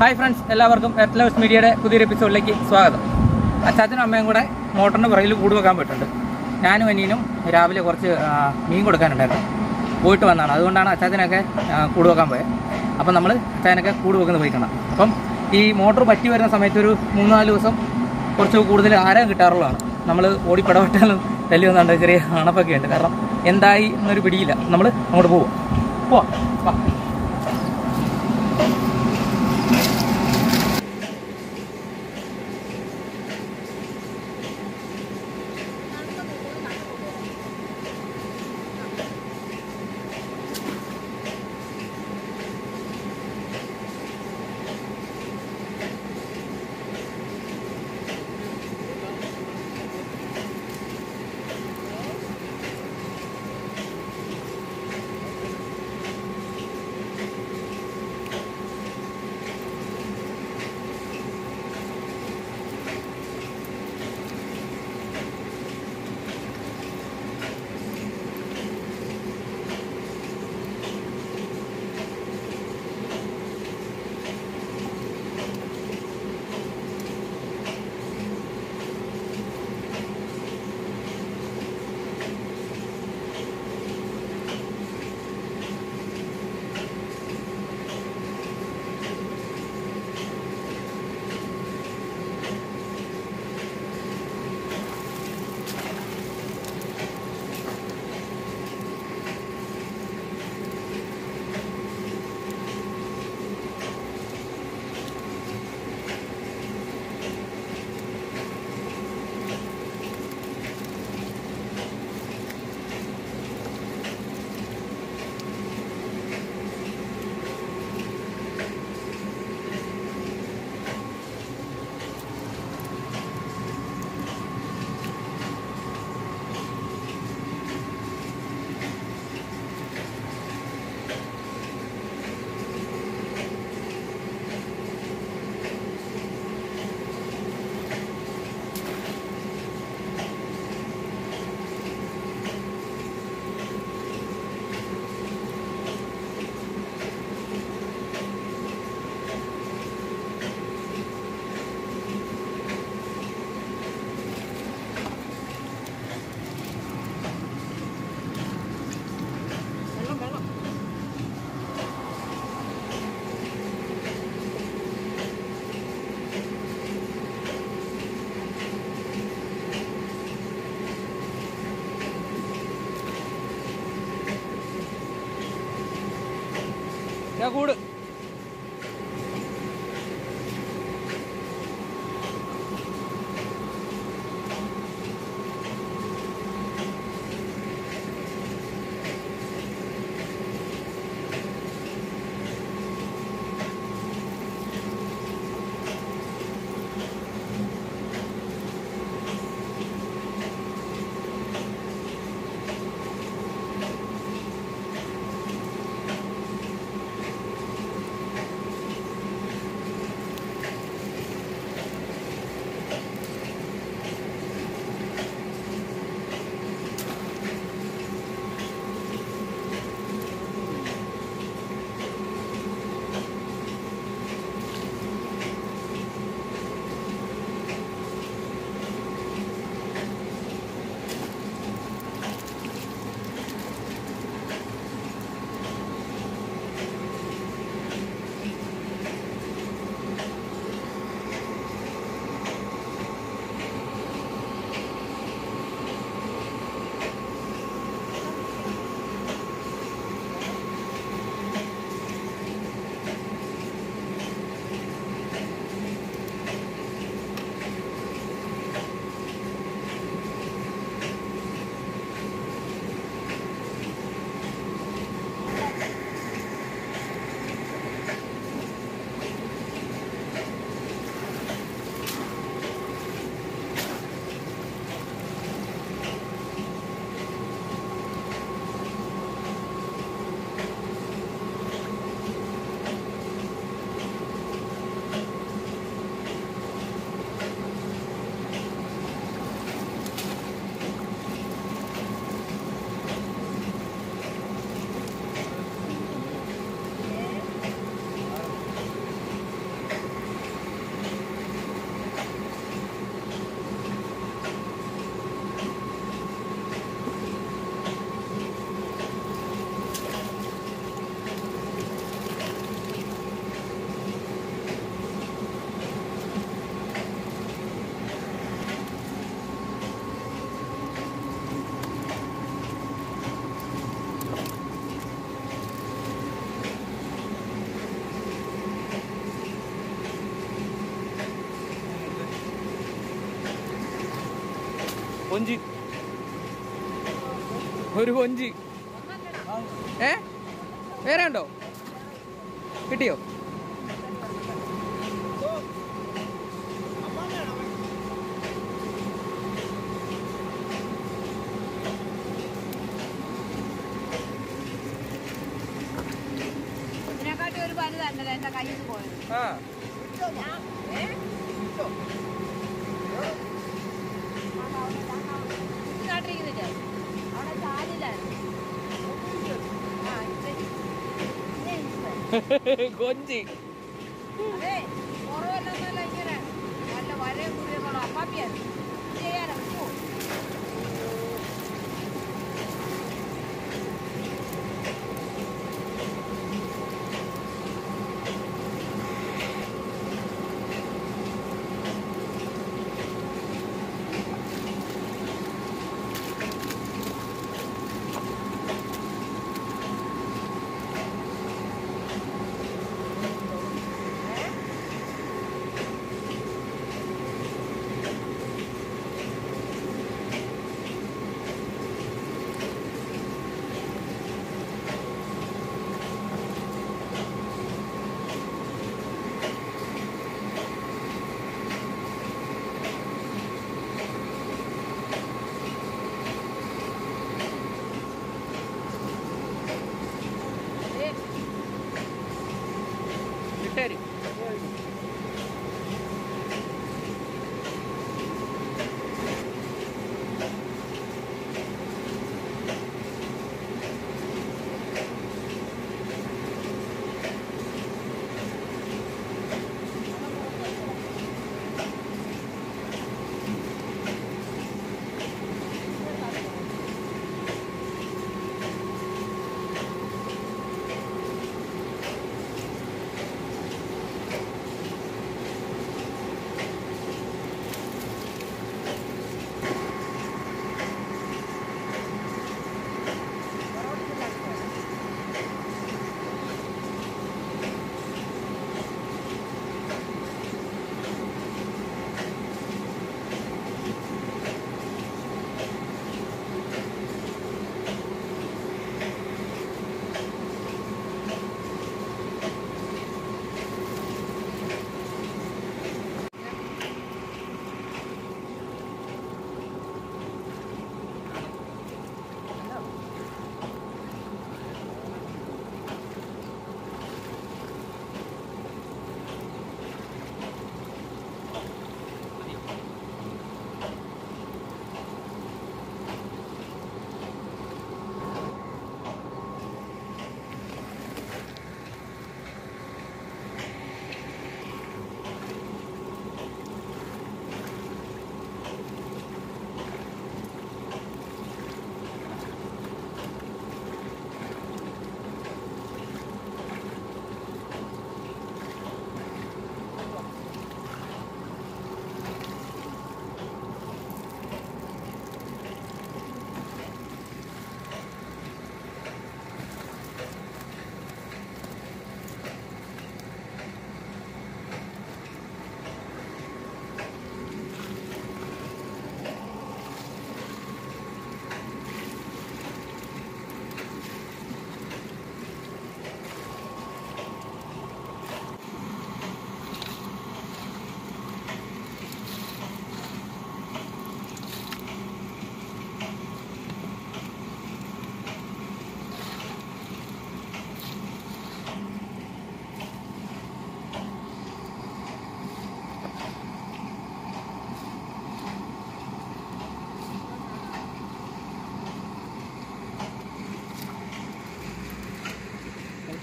Hi friends എല്ലാവർക്കും earth loves മീഡിയയുടെ പുതിയൊരു എപ്പിസോഡിലേക്ക് സ്വാഗതം. അച്ചാച്ചനും അമ്മയും കൂടെ മോട്ടറിന്റെ പുറകിൽ കൂട് വെക്കാൻ പോയിട്ടുണ്ട്. ഞാനും അനിയനും രാവിലെ കുറച്ച് മീൻ കൊടുക്കാനുണ്ടായിരുന്നു. പോയിട്ട് വന്നതാണ്. അതുകൊണ്ടാണ് അച്ചാച്ചനൊക്കെ കൂട് വെക്കാൻ പോയത് അപ്പം നമ്മൾ അച്ചാച്ചനൊക്കെ കൂട് വെക്കുന്നത് പോയിക്കണം കാണാം. അപ്പം ഈ മോട്ടർ പറ്റി വരുന്ന സമയത്ത് ഒരു മൂന്നാൽ ദിവസം കുറച്ച് കൂടുതൽ ആരം കിട്ടാറുള്ളതാണ്. നമ്മൾ ഓടിപ്പടവെട്ടാലും തല്ലി വന്നുണ്ട് ചെറിയ അണപ്പൊക്കെ ഉണ്ട്. കാരണം എന്തായി എന്നൊരു പിടിയില്ല. നമ്മൾ അങ്ങോട്ട് പോവാം. പോവാം. ഞാൻ കൂട്. കൊഞ്ചി. ഒരു കൊഞ്ചി. ഏ? വേറെ ഉണ്ടോ? കിട്ടിയോ? ആ. ഏ അവിടെ ചാലില്ലായിരുന്നു ആ ഇത് ഇതേ ഇത്. കൊഞ്ചി അതെ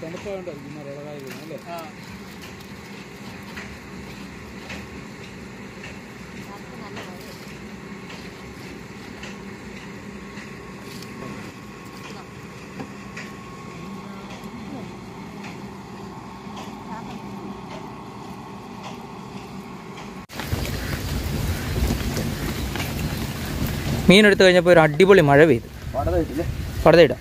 തണുപ്പായോണ്ടായിരിക്കും ഇളകായി അല്ലേ? ആ. നമുക്ക് നല്ല മീനെടുത്ത് കഴിഞ്ഞപ്പോൾ ഒരു അടിപൊളി മഴ പെയ്തു. പടതായിട്ടില്ലേ പടതയിടാം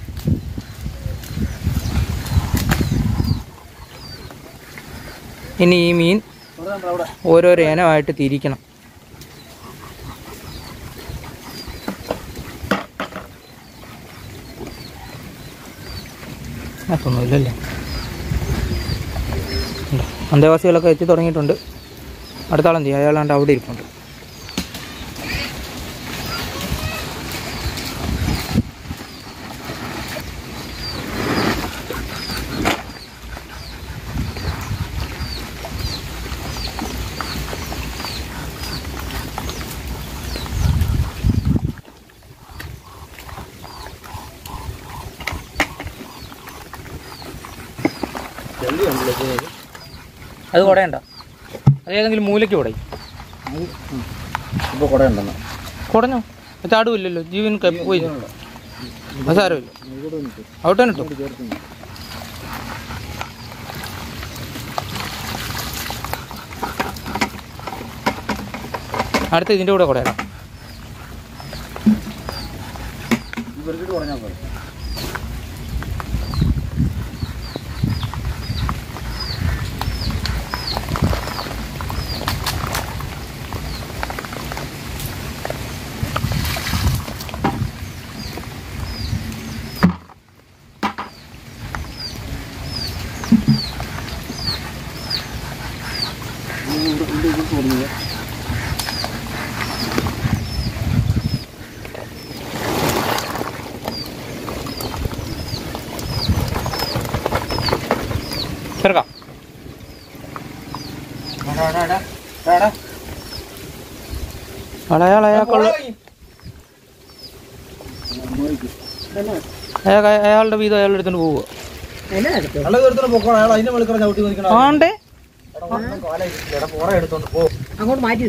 ഇനി ഈ മീൻ ഓരോരോ ഇനമായിട്ട് തിരിക്കണം. അതൊന്നുമില്ലല്ലേ? അന്തേവാസികളൊക്കെ എത്തി തുടങ്ങിയിട്ടുണ്ട്. അടുത്താളെന്ത് ചെയ്യും? അയാളാണ്ട് അവിടെ ഇരിപ്പുണ്ട്. അത് കുടയുണ്ടോ? അത് ഏതെങ്കിലും മൂലയ്ക്ക് കുടയും? ഇപ്പോൾ കുട ഉണ്ടെന്ന് കുടഞ്ഞോ ചാടുമില്ലല്ലോ ജീവൻ പോയി. അത് സാരമില്ല അവിടെ തന്നെ ഇട്ടോ. അടുത്ത ഇതിന്റെ കൂടെ കുടയിടാം ഇവർക്ക് കുറഞ്ഞാൽ പോലെ എടുത്തോണ്ട് പോക്കണം. അയാൾ അതിന്റെ വെളുക്കറ ചവിട്ടി നോക്കണം ആണ്ടേ? പോറ എടുത്തോണ്ട് പോ. അങ്ങോട്ട് മാറ്റി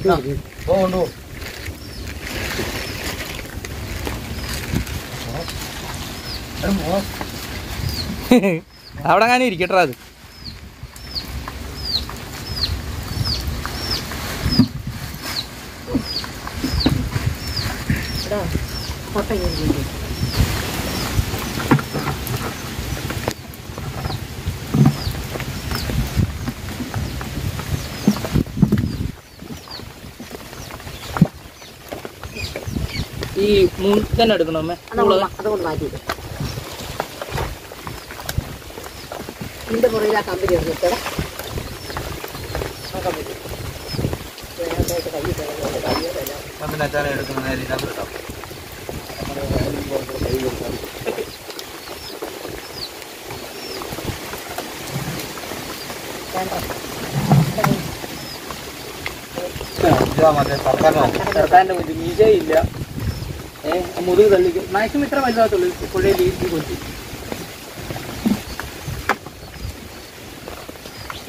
അവിടെ അങ്ങനെ ഇരിക്കട്ടെ അത്. കൊട്ട കയറി ഈ മൂന്ന് എടുക്കണോ അമ്മേ? അതുകൊണ്ട് മാറ്റിയിട്ട് ഇതിന്റെ പുറകിൽ ആ കമ്പനി. എടുത്തിട്ട് പിന്നെ അച്ഛനെ എടുക്കുന്ന നേരെ ഇതിനകത്ത് ഏഹ് മുതുക് തള്ളിക്കും. മാക്സിമം ഇത്ര വലുതാകത്തുള്ളൂ പുഴയിൽ ഈ കൊച്ചി.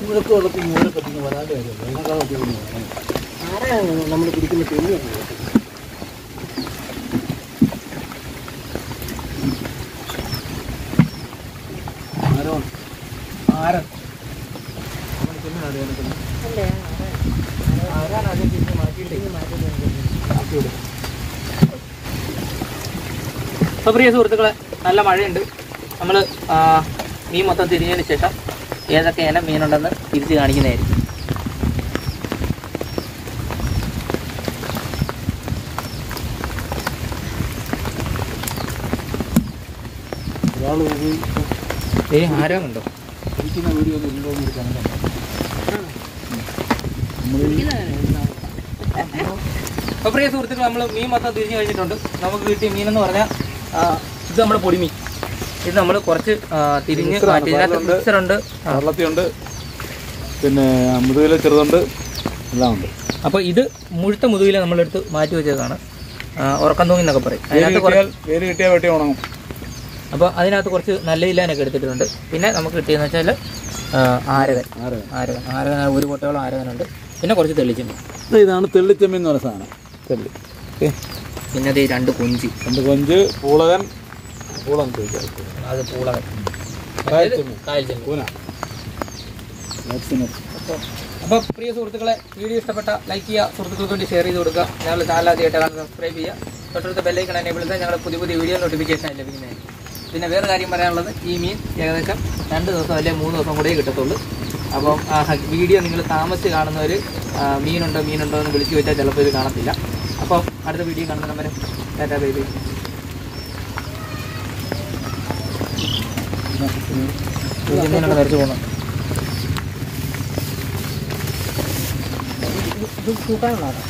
ഇവിടൊക്കെ ഉള്ളപ്പോൾ വരാതെ കാര്യമില്ല അതിനേക്കാൾ നമ്മൾ പിടിക്കുന്ന ആരൻ അപ്പോൾ പ്രിയ സുഹൃത്തുക്കളെ നല്ല മഴയുണ്ട്. നമ്മൾ മീൻ മൊത്തം തിരിഞ്ഞതിന് ശേഷം ഏതൊക്കെ ഇനം മീനുണ്ടെന്ന് തിരിച്ച് കാണിക്കുന്നതായിരിക്കും. ഒരാൾ ഏ ആരാമുണ്ടോ ഇരിക്കുന്ന വീഡിയോ ഒന്നും ഉണ്ടോ. അപ്പോൾ പ്രിയ സുഹൃത്തുക്കൾ നമ്മൾ മീൻ മൊത്തം തിരിഞ്ഞു കഴിഞ്ഞിട്ടുണ്ട്. നമുക്ക് കിട്ടിയ മീൻ എന്ന് പറഞ്ഞാൽ ഇത് നമ്മുടെ പൊടിമീൻ ഇത് നമ്മൾ കുറച്ച് തിരിഞ്ഞ് മാറ്റിയുണ്ട്. മിക്സറുണ്ട്. പിന്നെ മുതുകില ചെറുതുണ്ട്. എല്ലാം ഉണ്ട്. അപ്പോൾ ഇത് മുഴുത്ത മുതുകില നമ്മളെടുത്ത് മാറ്റി വെച്ചതാണ്. ഉറക്കം തൂങ്ങി എന്നൊക്കെ പറയും. അതിനകത്ത് കുറേ വേര് കിട്ടിയാൽ വെട്ടി ഉണങ്ങും. അപ്പോൾ അതിനകത്ത് കുറച്ച് നല്ല ഇല്ലാനൊക്കെ എടുത്തിട്ടുണ്ട്. പിന്നെ നമുക്ക് കിട്ടിയെന്ന് വെച്ചാൽ ആരകൻ. ആരകൻ. ആരെ ആരകൻ ആരകൻ ഒരു കൊട്ടയോളം ആരകനുണ്ട്. പിന്നെ കുറച്ച് തെളിച്ചുണ്ട് ഇതാണ് തെള്ളിച്ചെമ്മീൻ എന്ന് പറഞ്ഞ സാധനം. തെള്ളി. ഓക്കെ. പിന്നെ അത് രണ്ട് കൊഞ്ചി. രണ്ട് കൊഞ്ച് പൂളകൻ പൂളൻ അത് പൂളകൻ. അപ്പോൾ പ്രിയ സുഹൃത്തുക്കളെ വീഡിയോ ഇഷ്ടപ്പെട്ട ലൈക്ക് ചെയ്യുക സുഹൃത്തുക്കൾക്ക് വേണ്ടി ഷെയർ ചെയ്ത് കൊടുക്കുക. ഞങ്ങൾ ചാനലാദ്യമായിട്ട് ആദ്യമായിട്ടാണ് സബ്സ്ക്രൈബ് ചെയ്യുക. തൊട്ടടുത്ത ബെല്ലൈക്കൺ എനേബിൾ ചെയ്താൽ ഞങ്ങളുടെ പുതിയ പുതിയ വീഡിയോ നോട്ടിഫിക്കേഷൻ ലഭിക്കുന്നതായിരിക്കും. പിന്നെ വേറെ കാര്യം പറയാനുള്ളത് ഈ മീൻ ഏകദേശം രണ്ട് ദിവസം അല്ലെങ്കിൽ മൂന്ന് ദിവസം കൂടെ കിട്ടത്തുള്ളൂ. അപ്പം ആ വീഡിയോ നിങ്ങൾ താമസിച്ച് കാണുന്നവർ മീനുണ്ടോ മീനുണ്ടോ എന്ന് വിളിച്ചു വെച്ചാൽ ചിലപ്പോൾ ഇത് കാണത്തില്ല. അപ്പോൾ അടുത്ത വീഡിയോ കാണുന്ന നമ്പർ ടാറ്റാ ബൈ ബൈ. നിറച്ച് പോകുന്നു ഇത് തൂക്കാനുള്ളതാണ്?